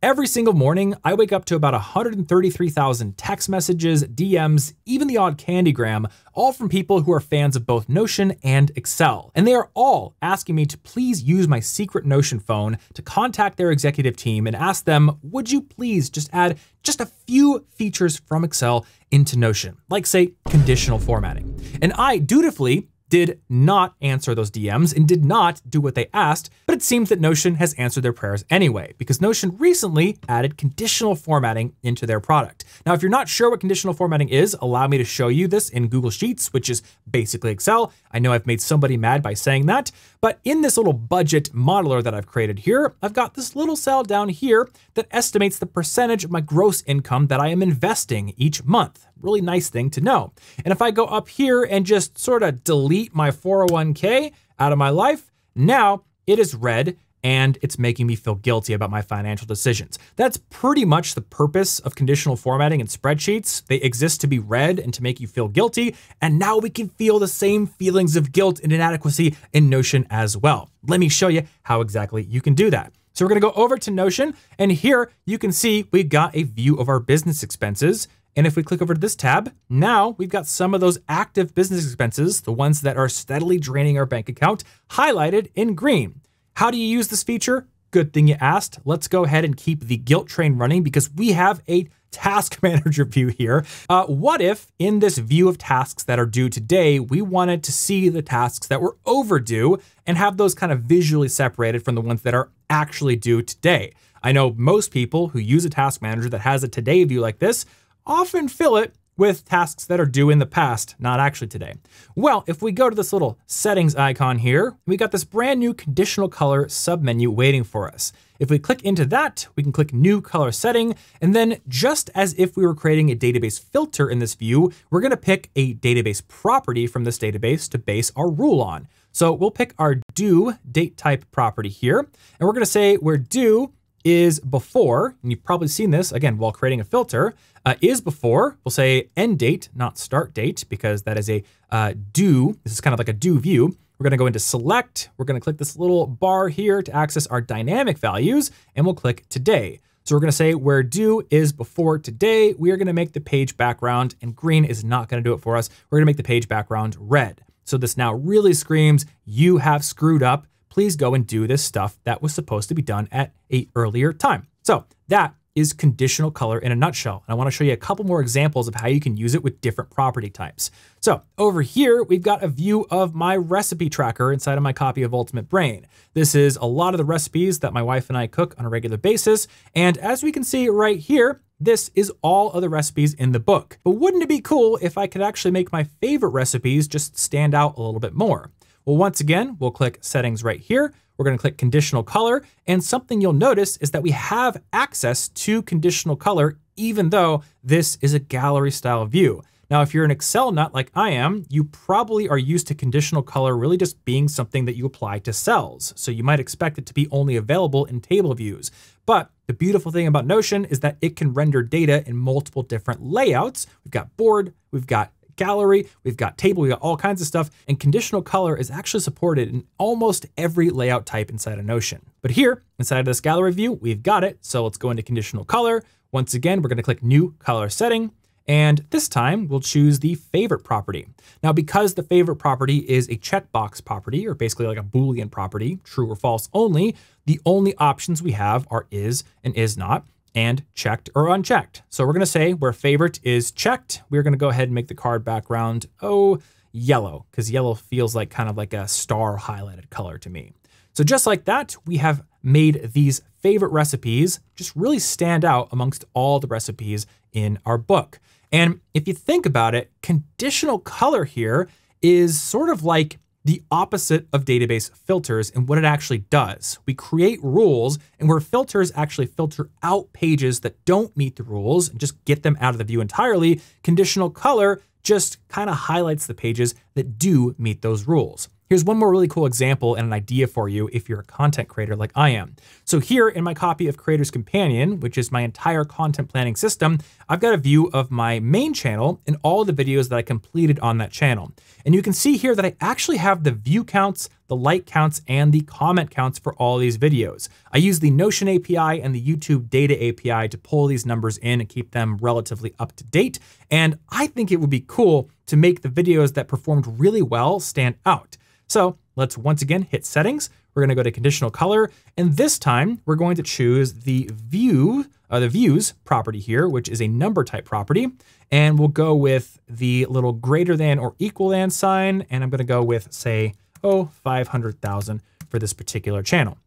Every single morning, I wake up to about 133,000 text messages, DMs, even the odd candygram, all from people who are fans of both Notion and Excel. And they are all asking me to please use my secret Notion phone to contact their executive team and ask them, would you please just add just a few features from Excel into Notion, like say conditional formatting. And I dutifully did not answer those DMs and did not do what they asked, but it seems that Notion has answered their prayers anyway, because Notion recently added conditional formatting into their product. Now, if you're not sure what conditional formatting is, allow me to show you this in Google Sheets, which is basically Excel. I know I've made somebody mad by saying that, but in this little budget modeler that I've created here, I've got this little cell down here that estimates the percentage of my gross income that I am investing each month. Really nice thing to know. And if I go up here and just sort of delete my 401k out of my life, now it is red and it's making me feel guilty about my financial decisions. That's pretty much the purpose of conditional formatting in spreadsheets. They exist to be read and to make you feel guilty, and now we can feel the same feelings of guilt and inadequacy in Notion as well. Let me show you how exactly you can do that. So we're gonna go over to Notion, and here you can see we've got a view of our business expenses. And if we click over to this tab, now we've got some of those active business expenses, the ones that are steadily draining our bank account, highlighted in green. How do you use this feature? Good thing you asked. Let's go ahead and keep the guilt train running because we have a task manager view here. Uh, what if in this view of tasks that are due today, we wanted to see the tasks that were overdue and have those kind of visually separated from the ones that are actually due today? I know most people who use a task manager that has a today view like this often fill it with tasks that are due in the past, not actually today. Well, if we go to this little settings icon here, we got this brand new conditional color submenu waiting for us. If we click into that, we can click new color setting, and then just as if we were creating a database filter in this view, we're gonna pick a database property from this database to base our rule on. So we'll pick our due date type property here, and we're gonna say where due is before, and you've probably seen this again while creating a filter, uh, is before, we'll say end date, not start date, because that is a uh, due. This is kind of like a due view. We're gonna go into select. We're gonna click this little bar here to access our dynamic values, and we'll click today. So we're gonna say where due is before today. We are gonna make the page background, and green is not gonna do it for us. We're gonna make the page background red. So this now really screams, you have screwed up please go and do this stuff that was supposed to be done at a earlier time. So that is conditional color in a nutshell. And I wanna show you a couple more examples of how you can use it with different property types. So over here, we've got a view of my recipe tracker inside of my copy of Ultimate Brain. This is a lot of the recipes that my wife and I cook on a regular basis. And as we can see right here, this is all of the recipes in the book. But wouldn't it be cool if I could actually make my favorite recipes just stand out a little bit more? Well, once again, we'll click settings right here. We're gonna click conditional color. And something you'll notice is that we have access to conditional color, even though this is a gallery style view. Now, if you're an Excel nut like I am, you probably are used to conditional color really just being something that you apply to cells. So you might expect it to be only available in table views. But the beautiful thing about Notion is that it can render data in multiple different layouts. We've got board, we've got gallery, we've got table, we've got all kinds of stuff, and conditional color is actually supported in almost every layout type inside of Notion. But here, inside of this gallery view, we've got it. So let's go into conditional color. Once again, we're gonna click new color setting. And this time we'll choose the favorite property. Now, because the favorite property is a checkbox property, or basically like a Boolean property, true or false only, the only options we have are is and is not and checked or unchecked. So we're gonna say where favorite is checked, we're gonna go ahead and make the card background, oh, yellow, because yellow feels like kind of like a star highlighted color to me. So just like that, we have made these favorite recipes just really stand out amongst all the recipes in our book. And if you think about it, conditional color here is sort of like the opposite of database filters and what it actually does. We create rules and where filters actually filter out pages that don't meet the rules and just get them out of the view entirely, conditional color just kind of highlights the pages that do meet those rules. Here's one more really cool example and an idea for you if you're a content creator like I am. So here in my copy of Creator's Companion, which is my entire content planning system, I've got a view of my main channel and all the videos that I completed on that channel. And you can see here that I actually have the view counts, the like counts, and the comment counts for all these videos. I use the Notion API and the YouTube Data API to pull these numbers in and keep them relatively up to date. And I think it would be cool to make the videos that performed really well stand out. So let's once again hit settings. We're gonna go to conditional color, and this time we're going to choose the view, uh, the views property here, which is a number type property. And we'll go with the little greater than or equal than sign. And I'm gonna go with say, oh, 500,000 for this particular channel.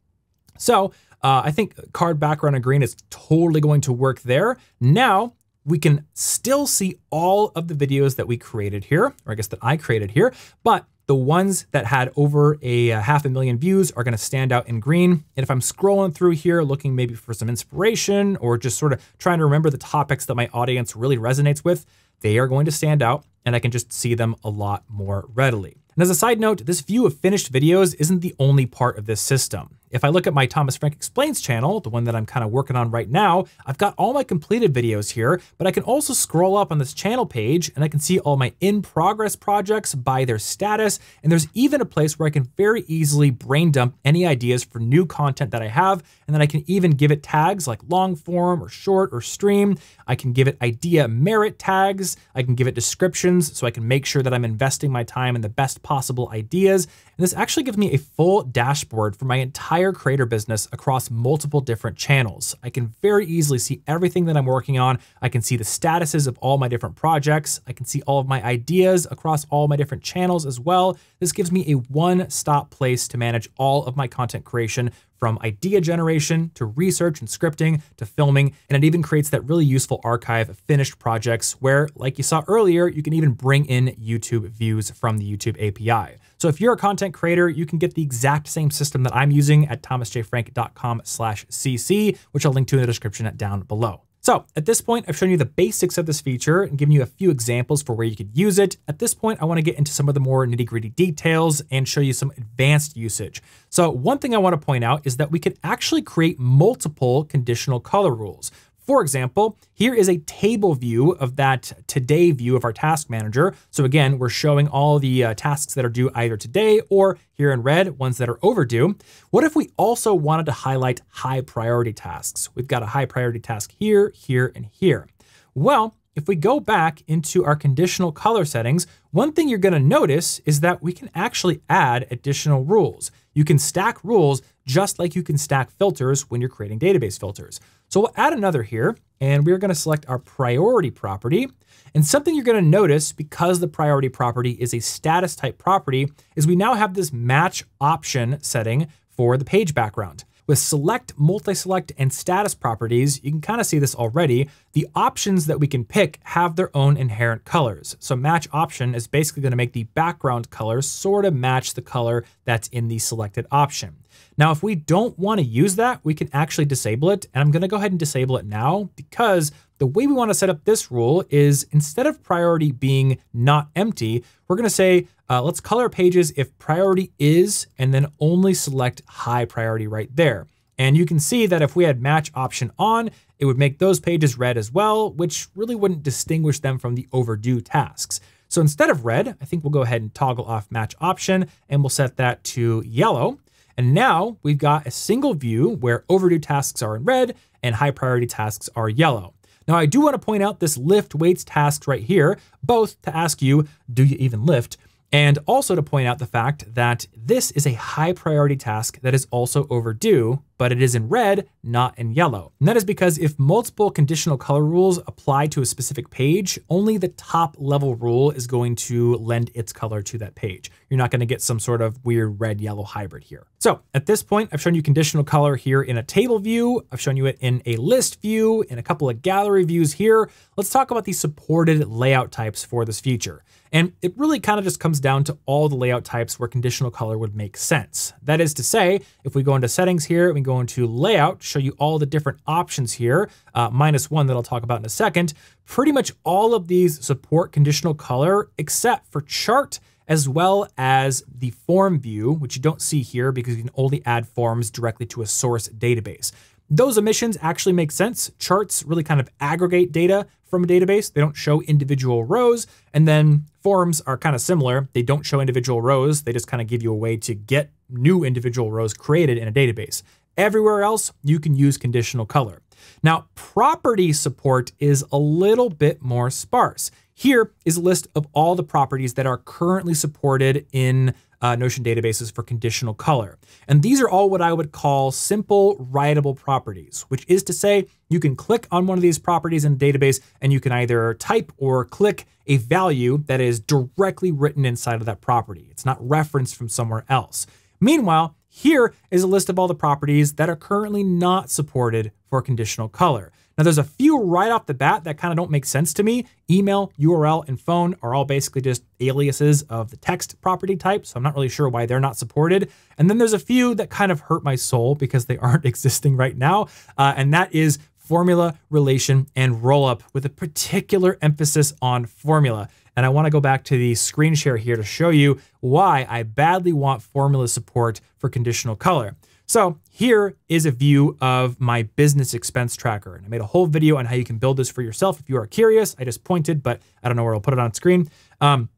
So uh, I think card background and green is totally going to work there. Now we can still see all of the videos that we created here, or I guess that I created here, but the ones that had over a, a half a million views are going to stand out in green. And if I'm scrolling through here looking maybe for some inspiration or just sort of trying to remember the topics that my audience really resonates with, they are going to stand out and I can just see them a lot more readily. And as a side note, this view of finished videos isn't the only part of this system. If I look at my Thomas Frank Explains channel, the one that I'm kind of working on right now, I've got all my completed videos here, but I can also scroll up on this channel page and I can see all my in progress projects by their status. And there's even a place where I can very easily brain dump any ideas for new content that I have. And then I can even give it tags like long form or short or stream. I can give it idea merit tags. I can give it descriptions so I can make sure that I'm investing my time in the best possible ideas. This actually gives me a full dashboard for my entire creator business across multiple different channels. I can very easily see everything that I'm working on. I can see the statuses of all my different projects. I can see all of my ideas across all my different channels as well. This gives me a one-stop place to manage all of my content creation from idea generation to research and scripting to filming. And it even creates that really useful archive of finished projects where, like you saw earlier, you can even bring in YouTube views from the YouTube API. So if you're a content creator, you can get the exact same system that I'm using at thomasjfrank.com slash CC, which I'll link to in the description down below. So at this point, I've shown you the basics of this feature and given you a few examples for where you could use it. At this point, I wanna get into some of the more nitty gritty details and show you some advanced usage. So one thing I wanna point out is that we can actually create multiple conditional color rules. For example, here is a table view of that today view of our task manager. So again, we're showing all the uh, tasks that are due either today or here in red, ones that are overdue. What if we also wanted to highlight high priority tasks? We've got a high priority task here, here, and here. Well, if we go back into our conditional color settings, one thing you're gonna notice is that we can actually add additional rules. You can stack rules just like you can stack filters when you're creating database filters. So we'll add another here, and we're gonna select our priority property. And something you're gonna notice because the priority property is a status type property is we now have this match option setting for the page background. With select, multi-select, and status properties, you can kind of see this already. The options that we can pick have their own inherent colors. So match option is basically gonna make the background color sort of match the color that's in the selected option. Now, if we don't wanna use that, we can actually disable it. And I'm gonna go ahead and disable it now because the way we wanna set up this rule is instead of priority being not empty, we're gonna say uh, let's color pages if priority is, and then only select high priority right there. And you can see that if we had match option on, it would make those pages red as well, which really wouldn't distinguish them from the overdue tasks. So instead of red, I think we'll go ahead and toggle off match option and we'll set that to yellow. And now we've got a single view where overdue tasks are in red and high priority tasks are yellow. Now I do want to point out this lift weights tasks right here, both to ask you, do you even lift? And also to point out the fact that this is a high priority task that is also overdue, but it is in red, not in yellow. And that is because if multiple conditional color rules apply to a specific page, only the top level rule is going to lend its color to that page. You're not gonna get some sort of weird red yellow hybrid here. So at this point, I've shown you conditional color here in a table view. I've shown you it in a list view, in a couple of gallery views here. Let's talk about the supported layout types for this feature. And it really kind of just comes down to all the layout types where conditional color would make sense. That is to say, if we go into settings here, we go into layout, show you all the different options here, uh, minus one that I'll talk about in a second. Pretty much all of these support conditional color except for chart as well as the form view, which you don't see here because you can only add forms directly to a source database. Those omissions actually make sense. Charts really kind of aggregate data from a database. They don't show individual rows. And then forms are kind of similar. They don't show individual rows. They just kind of give you a way to get new individual rows created in a database. Everywhere else, you can use conditional color. Now, property support is a little bit more sparse. Here is a list of all the properties that are currently supported in uh, Notion databases for conditional color. And these are all what I would call simple writable properties, which is to say you can click on one of these properties in a database and you can either type or click a value that is directly written inside of that property. It's not referenced from somewhere else. Meanwhile, here is a list of all the properties that are currently not supported for conditional color. Now, there's a few right off the bat that kind of don't make sense to me. Email, URL, and phone are all basically just aliases of the text property type, so I'm not really sure why they're not supported. And then there's a few that kind of hurt my soul because they aren't existing right now, uh, and that is formula, relation, and rollup with a particular emphasis on formula. And I want to go back to the screen share here to show you why I badly want formula support for conditional color. So here is a view of my business expense tracker. And I made a whole video on how you can build this for yourself if you are curious. I just pointed, but I don't know where I'll put it on screen. Um,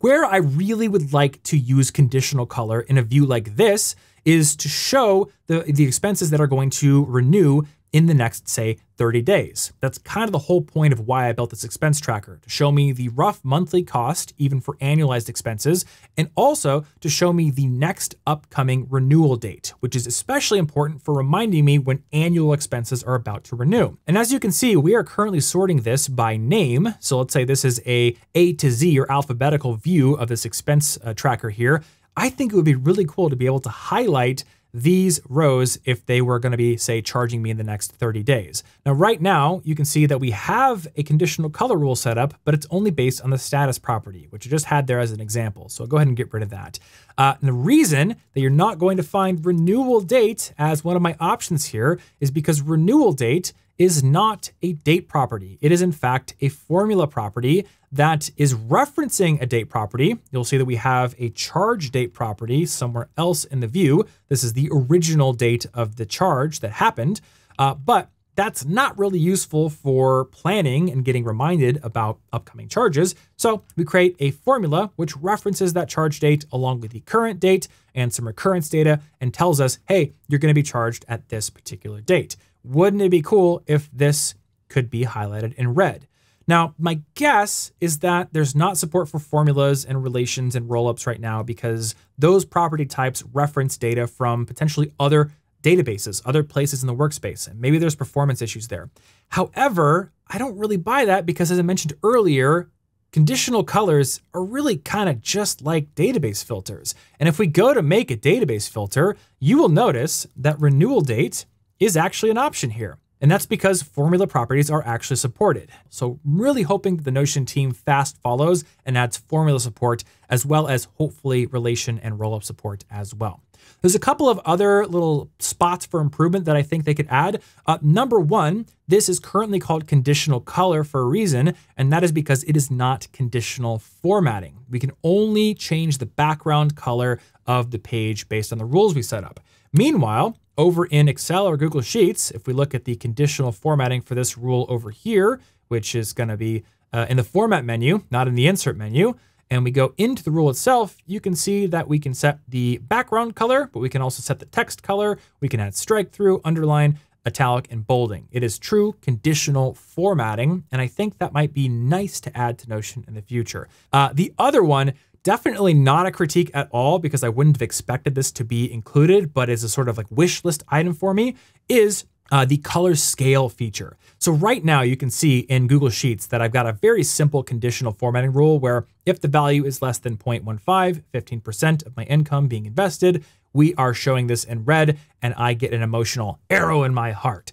where I really would like to use conditional color in a view like this is to show the, the expenses that are going to renew in the next, say, 30 days. That's kind of the whole point of why I built this expense tracker to show me the rough monthly cost, even for annualized expenses, and also to show me the next upcoming renewal date, which is especially important for reminding me when annual expenses are about to renew. And as you can see, we are currently sorting this by name. So let's say this is a A to Z or alphabetical view of this expense uh, tracker here. I think it would be really cool to be able to highlight these rows if they were going to be, say, charging me in the next 30 days. Now, right now, you can see that we have a conditional color rule set up, but it's only based on the status property, which I just had there as an example. So I'll go ahead and get rid of that. Uh, the reason that you're not going to find renewal date as one of my options here is because renewal date is not a date property. It is in fact a formula property that is referencing a date property. You'll see that we have a charge date property somewhere else in the view. This is the original date of the charge that happened, uh, but that's not really useful for planning and getting reminded about upcoming charges. So we create a formula which references that charge date along with the current date and some recurrence data and tells us, hey, you're going to be charged at this particular date. Wouldn't it be cool if this could be highlighted in red? Now, my guess is that there's not support for formulas and relations and rollups right now because those property types reference data from potentially other databases, other places in the workspace, and maybe there's performance issues there. However, I don't really buy that because as I mentioned earlier, conditional colors are really kind of just like database filters. And if we go to make a database filter, you will notice that renewal date is actually an option here. And that's because formula properties are actually supported. So really hoping the Notion team fast follows and adds formula support, as well as hopefully relation and rollup support as well. There's a couple of other little spots for improvement that I think they could add. Uh, number one, this is currently called conditional color for a reason, and that is because it is not conditional formatting. We can only change the background color of the page based on the rules we set up. Meanwhile, over in Excel or Google Sheets, if we look at the conditional formatting for this rule over here, which is going to be uh, in the format menu, not in the insert menu, and we go into the rule itself, you can see that we can set the background color, but we can also set the text color. We can add strike through, underline, italic, and bolding. It is true conditional formatting, and I think that might be nice to add to Notion in the future. Uh, the other one Definitely not a critique at all because I wouldn't have expected this to be included, but as a sort of like wish list item for me is uh, the color scale feature. So right now you can see in Google Sheets that I've got a very simple conditional formatting rule where if the value is less than 0.15, 15% of my income being invested, we are showing this in red and I get an emotional arrow in my heart.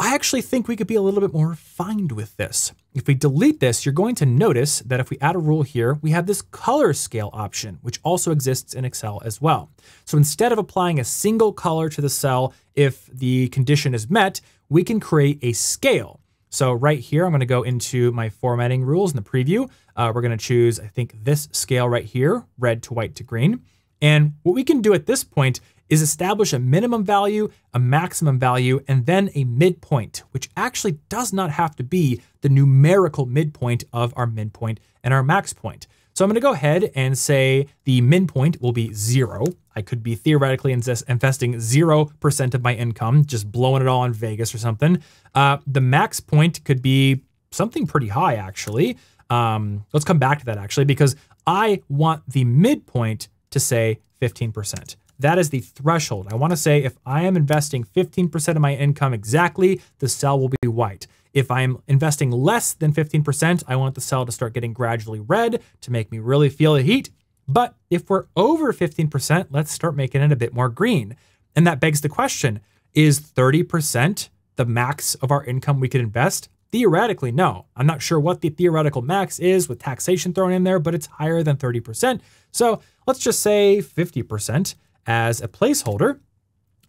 I actually think we could be a little bit more refined with this. If we delete this, you're going to notice that if we add a rule here, we have this color scale option, which also exists in Excel as well. So instead of applying a single color to the cell if the condition is met, we can create a scale. So right here, I'm going to go into my formatting rules in the preview. Uh, we're going to choose, I think, this scale right here, red to white to green. And what we can do at this point is establish a minimum value, a maximum value, and then a midpoint, which actually does not have to be the numerical midpoint of our midpoint and our max point. So I'm going to go ahead and say the midpoint will be zero. I could be theoretically investing 0% of my income, just blowing it all in Vegas or something. Uh, the max point could be something pretty high, actually. Um, let's come back to that, actually, because I want the midpoint to say 15%. That is the threshold. I want to say if I am investing 15% of my income exactly, the cell will be white. If I'm investing less than 15%, I want the cell to start getting gradually red to make me really feel the heat. But if we're over 15%, let's start making it a bit more green. And that begs the question is 30% the max of our income we could invest? Theoretically, no. I'm not sure what the theoretical max is with taxation thrown in there, but it's higher than 30%. So let's just say 50% as a placeholder.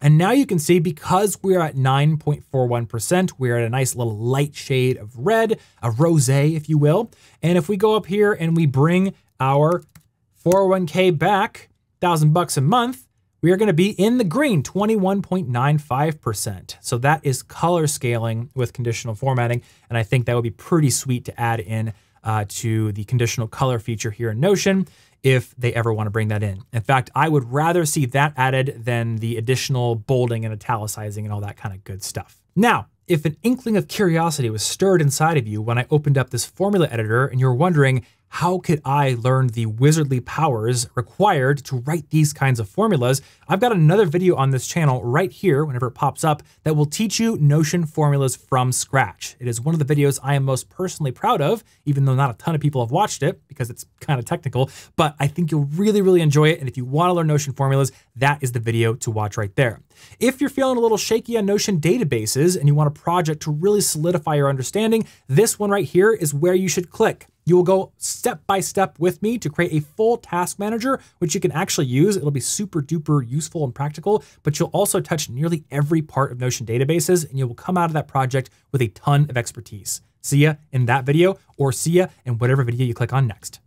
And now you can see because we're at 9.41%, we're at a nice little light shade of red, a rosé, if you will. And if we go up here and we bring our 401k back, thousand bucks a month, we are going to be in the green, 21.95%. So that is color scaling with conditional formatting. And I think that would be pretty sweet to add in uh, to the conditional color feature here in Notion if they ever want to bring that in. In fact, I would rather see that added than the additional bolding and italicizing and all that kind of good stuff. Now, if an inkling of curiosity was stirred inside of you when I opened up this formula editor and you're wondering, how could I learn the wizardly powers required to write these kinds of formulas? I've got another video on this channel right here, whenever it pops up, that will teach you Notion formulas from scratch. It is one of the videos I am most personally proud of, even though not a ton of people have watched it because it's kind of technical, but I think you'll really, really enjoy it. And if you want to learn Notion formulas, that is the video to watch right there. If you're feeling a little shaky on Notion databases and you want a project to really solidify your understanding, this one right here is where you should click. You will go step by step with me to create a full task manager, which you can actually use. It'll be super duper useful and practical, but you'll also touch nearly every part of Notion databases and you will come out of that project with a ton of expertise. See ya in that video or see ya in whatever video you click on next.